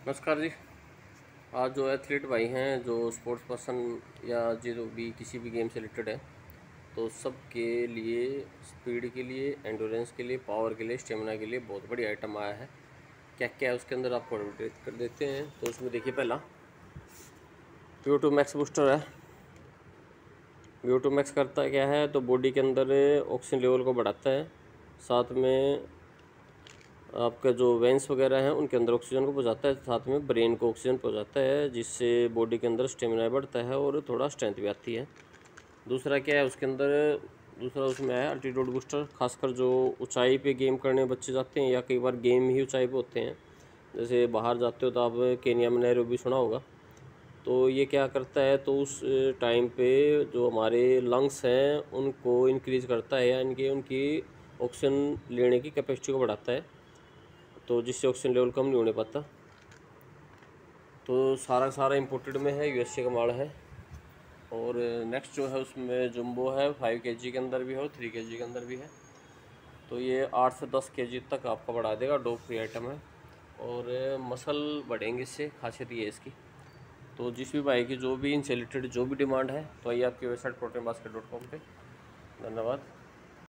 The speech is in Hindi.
नमस्कार जी। आज जो एथलीट भाई हैं, जो स्पोर्ट्स पर्सन या जो भी किसी भी गेम से रिलेटेड है तो सब के लिए स्पीड के लिए एंडोरेंस के लिए पावर के लिए स्टेमिना के लिए बहुत बड़ी आइटम आया है। क्या क्या है उसके अंदर आपको एडवर्टाइज कर देते हैं तो उसमें देखिए पहला। व्यू टू मैक्स बूस्टर है। व्यू टू मैक्स करता क्या है तो बॉडी के अंदर ऑक्सीजन लेवल को बढ़ाता है। साथ में आपका जो वेंस वगैरह हैं, उनके अंदर ऑक्सीजन को पहुँचाता है, साथ में ब्रेन को ऑक्सीजन पहुँचाता है, जिससे बॉडी के अंदर स्टेमिना बढ़ता है और थोड़ा स्ट्रेंथ भी आती है। दूसरा क्या है, उसके अंदर, दूसरा उसमें है अल्टीट्यूड बूस्टर खासकर जो ऊंचाई पे गेम करने बच्चे जाते हैं या कई बार गेम ही ऊंचाई पे होते हैं। जैसे बाहर जाते हो तो आप केनिया में नैरो भी सुना होगा। तो ये क्या करता है तो उस टाइम पे जो हमारे लंग्स हैं, उनको इंक्रीज़ करता है या इनकी उनकी ऑक्सीजन लेने की कैपेसिटी को बढ़ाता है। तो जिससे ऑक्सीजन लेवल कम नहीं होने पाता। तो सारा सारा इम्पोर्टेड में है यूएसए का माल है। और नेक्स्ट जो है उसमें जम्बो है फाइव के जी के अंदर भी है और थ्री के जी के अंदर भी है। तो ये आठ से दस के जी तक आपका बढ़ा देगा डो फ्री आइटम है। और मसल बढ़ेंगे इससे, खासियत ये इसकी। तो जिस भी भाई की जो भी इनसे रिलेटेड जो भी डिमांड है तो आइए आपकी website protein basket dot com पर धन्यवाद।